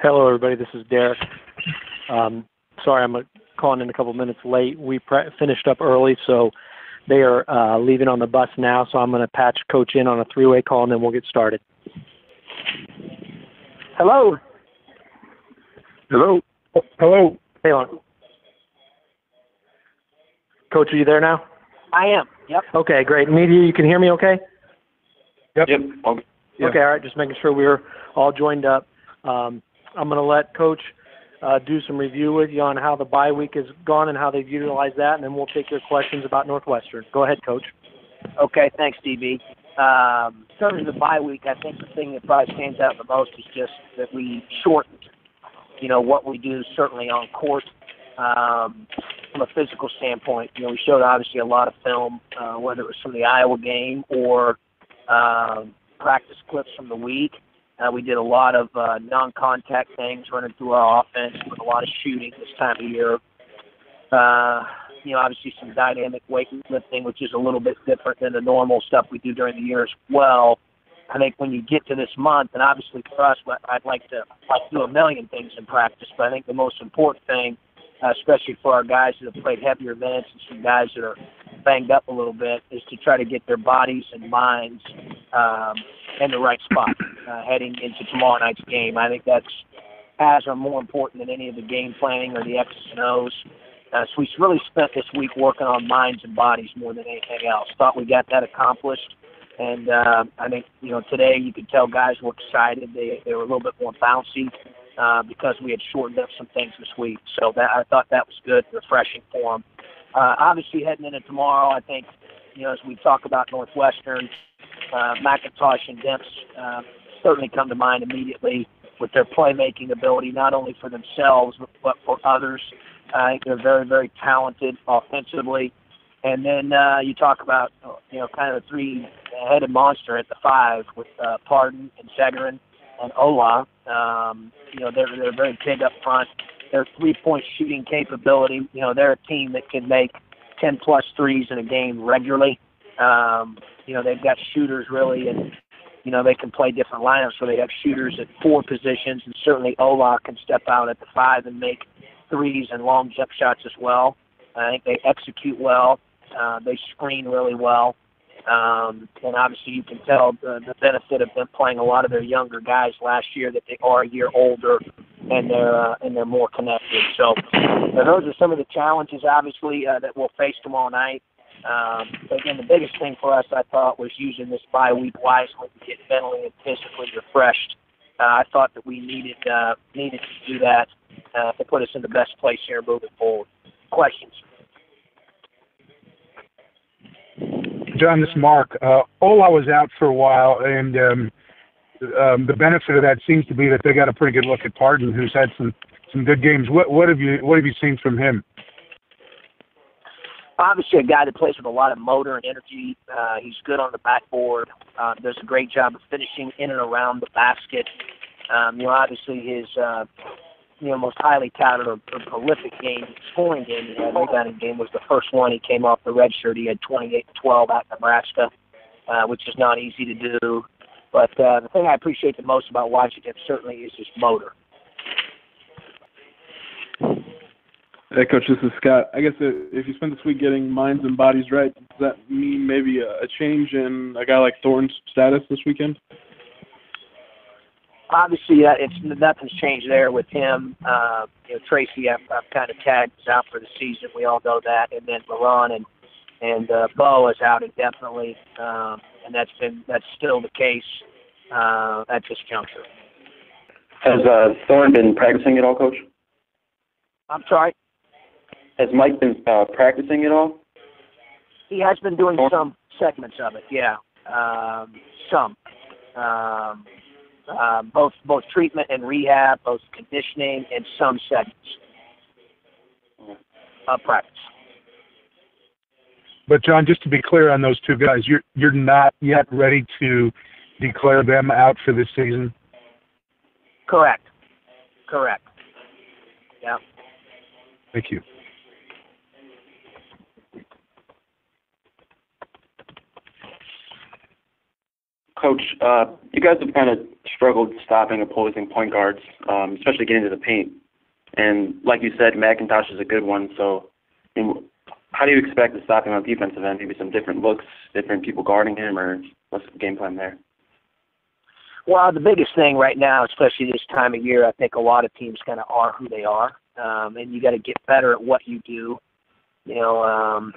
Hello, everybody. This is Derek. Um, sorry, I'm uh, calling in a couple minutes late. We pre- finished up early, so they are uh, leaving on the bus now. So I'm going to patch Coach in on a three-way call, and then we'll get started. Hello. Hello. Hello. Hey on. Coach, are you there now? I am. Yep. Okay, great. Media, you can hear me okay? Yep. Yep. Okay. Okay, all right. Just making sure we are all joined up. Um, I'm going to let Coach uh, do some review with you on how the bye week has gone and how they've utilized that, and then we'll take your questions about Northwestern. Go ahead, Coach. Okay. Thanks, DB. Um, in terms of the bye week, I think the thing that probably stands out the most is just that we shortened, you know, what we do certainly on court. Um, from a physical standpoint, you know, we showed obviously a lot of film, uh, whether it was from the Iowa game or um, practice clips from the week. Uh, we did a lot of uh, non-contact things running through our offense with a lot of shooting this time of year. Uh, you know, obviously some dynamic weightlifting, which is a little bit different than the normal stuff we do during the year as well. I think when you get to this month, and obviously for us, I'd like to like do a million things in practice, but I think the most important thing, uh, especially for our guys that have played heavier minutes and some guys that are banged up a little bit, is to try to get their bodies and minds um, in the right spot uh, heading into tomorrow night's game. I think that's as or more important than any of the game planning or the X's and O's. Uh, so we really spent this week working on minds and bodies more than anything else. Thought we got that accomplished, and uh, I think you know today you could tell guys were excited. They they were a little bit more bouncy uh, because we had shortened up some things this week. So that I thought that was good, refreshing for them. Uh, obviously, heading into tomorrow, I think you know as we talk about Northwestern, uh, McIntosh and Demps uh, certainly come to mind immediately with their playmaking ability, not only for themselves but, for others. I think they're very, very talented offensively. And then uh, you talk about, you know, kind of the three-headed monster at the five with uh, Pardon and Zegeren and Olah. Um, you know, they're they're very big up front. Their three-point shooting capability, you know, they're a team that can make 10 plus threes in a game regularly. Um, you know, they've got shooters really, and you know they can play different lineups. So they have shooters at four positions, and certainly Olah can step out at the five and make threes and long jump shots as well. I think they execute well. Uh, they screen really well. Um, and obviously, you can tell the, the benefit of them playing a lot of their younger guys last year that they are a year older and they're uh, and they're more connected. So, so those are some of the challenges, obviously, uh, that we'll face tomorrow night. Um, but again, the biggest thing for us, I thought, was using this bye week wisely to get mentally and physically refreshed. Uh, I thought that we needed uh, needed to do that uh, to put us in the best place here moving forward. Questions? John, this is Mark. Uh, Olah was out for a while, and um, um, the benefit of that seems to be that they got a pretty good look at Pardon, who's had some some good games. What what have you what have you seen from him? Obviously, a guy that plays with a lot of motor and energy. Uh, he's good on the backboard. Uh, does a great job of finishing in and around the basket. Um, you know, obviously his uh, you know most highly touted or, or prolific game, scoring game he had, rebounding game was the first one. He came off the red shirt. He had 28 12 at Nebraska, uh, which is not easy to do. But uh, the thing I appreciate the most about watching him certainly is his motor. Hey, Coach, this is Scott. I guess if you spend this week getting minds and bodies right, does that mean maybe a, change in a guy like Thornton's status this weekend? Obviously, uh, it's nothing's changed there with him. Uh, you know, Tracy, I've, I've kind of tagged is out for the season. We all know that, and then Leron and and uh, Bo is out indefinitely, um, and that's been that's still the case uh, at this juncture. Has uh, Thorne been practicing at all, Coach? I'm sorry. Has Mike been uh, practicing at all? He has been doing Thorne? some segments of it. Yeah, um, some. Um, uh, both both treatment and rehab, both conditioning and some segments of practice. But John, just to be clear on those two guys, you're you're not yet ready to declare them out for this season. Correct. Correct. Yeah. Thank you. Coach, uh, you guys have kind of struggled stopping opposing point guards, um, especially getting to the paint. And like you said, McIntosh is a good one. So, I mean, how do you expect to stop him on defensive end? Maybe some different looks, different people guarding him, or what's the game plan there? Well, the biggest thing right now, especially this time of year, I think a lot of teams kind of are who they are, um, and you got to get better at what you do. You know, um,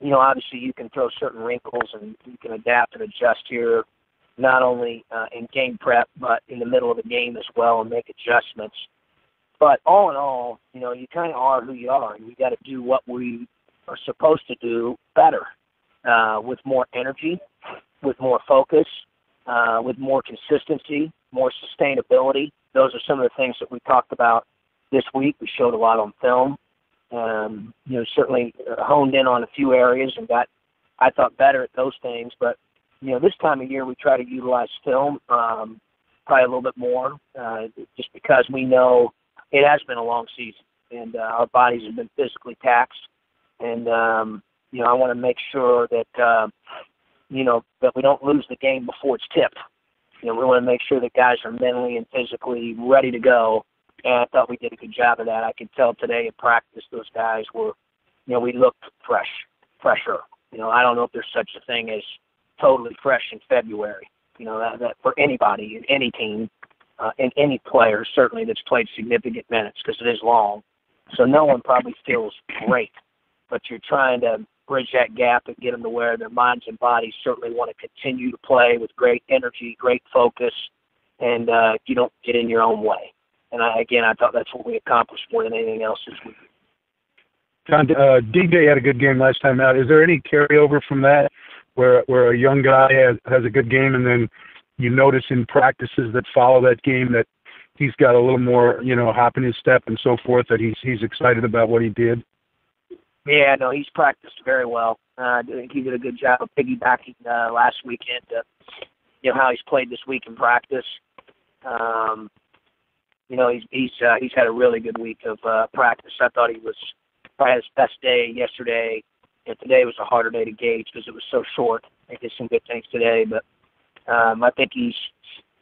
you know, obviously you can throw certain wrinkles and you can adapt and adjust here, not only uh, in game prep but in the middle of the game as well, and make adjustments. But all in all, you know, you kind of are who you are, and you got to do what we are supposed to do better, uh, with more energy, with more focus, uh, with more consistency, more sustainability. Those are some of the things that we talked about this week. We showed a lot on film. Um, you know, certainly honed in on a few areas and got, I thought, better at those things. But you know, this time of year we try to utilize film um, probably a little bit more, uh, just because we know it has been a long season and uh, our bodies have been physically taxed. And um, you know, I want to make sure that uh, you know that we don't lose the game before it's tipped. You know, we want to make sure that guys are mentally and physically ready to go and I thought we did a good job of that. I could tell today in practice those guys were, you know, we looked fresh, fresher. You know, I don't know if there's such a thing as totally fresh in February. You know, that, that for anybody in any team, uh, and any player certainly that's played significant minutes because it is long. So no one probably feels great, but you're trying to bridge that gap and get them to where their minds and bodies certainly want to continue to play with great energy, great focus, and uh, you don't get in your own way. And I, again, I thought that's what we accomplished more than anything else this week. John, uh, DJ had a good game last time out. Is there any carryover from that, where where a young guy has, has a good game, and then you notice in practices that follow that game that he's got a little more, you know, hop in his step and so forth, that he's he's excited about what he did. Yeah, no, he's practiced very well. Uh, I think he did a good job of piggybacking uh, last weekend to, you know, how he's played this week in practice. Um, you know, he's he's uh, he's had a really good week of uh, practice. I thought he was probably his best day yesterday, and today was a harder day to gauge because it was so short. I did some good things today, but um, I think he's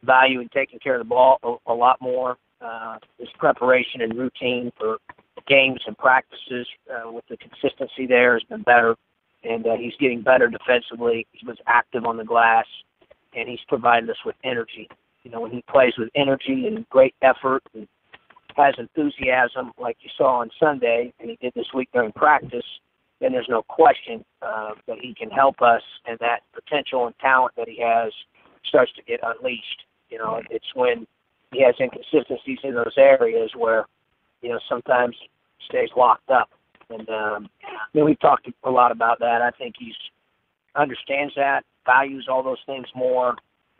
valuing taking care of the ball a, a lot more. Uh, his preparation and routine for games and practices uh, with the consistency there has been better, and uh, he's getting better defensively. He was active on the glass, and he's provided us with energy you know, when he plays with energy and great effort and has enthusiasm like you saw on Sunday and he did this week during practice, then there's no question uh, that he can help us and that potential and talent that he has starts to get unleashed. You know, it's when he has inconsistencies in those areas where, you know, sometimes he stays locked up. And um, I mean, we've talked a lot about that. I think he's understands that, values all those things more,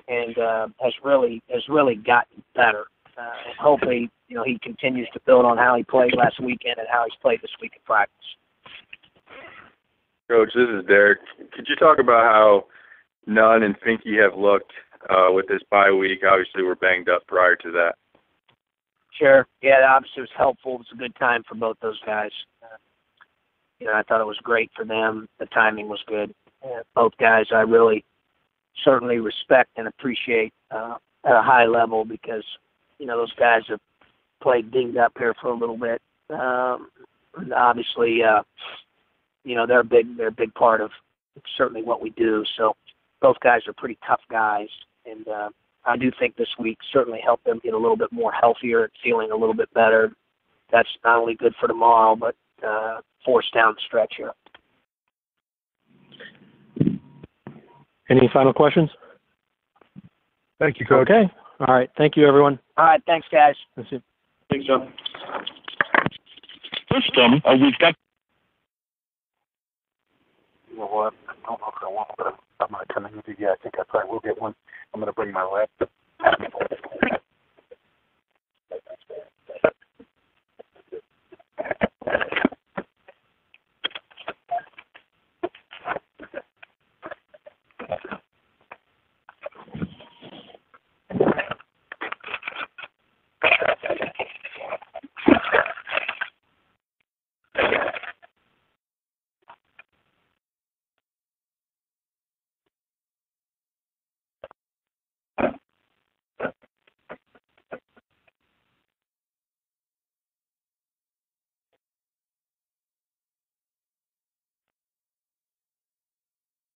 and uh, has really has really gotten better. Uh, and hopefully, you know, he continues to build on how he played last weekend and how he's played this week in practice. Coach, this is Derek. Could you talk about how Nunn and Finke have looked uh, with this bye week? Obviously, we're banged up prior to that. Sure. Yeah, obviously it was helpful. It was a good time for both those guys. Uh, you know, I thought it was great for them. The timing was good. Uh, both guys, I really certainly respect and appreciate uh, at a high level because you know those guys have played dinged up here for a little bit. Um, obviously, uh, you know they're a big they're a big part of certainly what we do. So both guys are pretty tough guys, and uh, I do think this week certainly helped them get a little bit more healthier and feeling a little bit better. That's not only good for tomorrow, but uh, force down the stretch here. Any final questions? Thank you, Coach. Okay. All right. Thank you, everyone. All right. Thanks, guys. That's it. Thanks, John. System, uh, we've got You know what? I don't know if I want, but I'm, not coming with you yet. I think I probably will get one. I'm going to bring my laptop.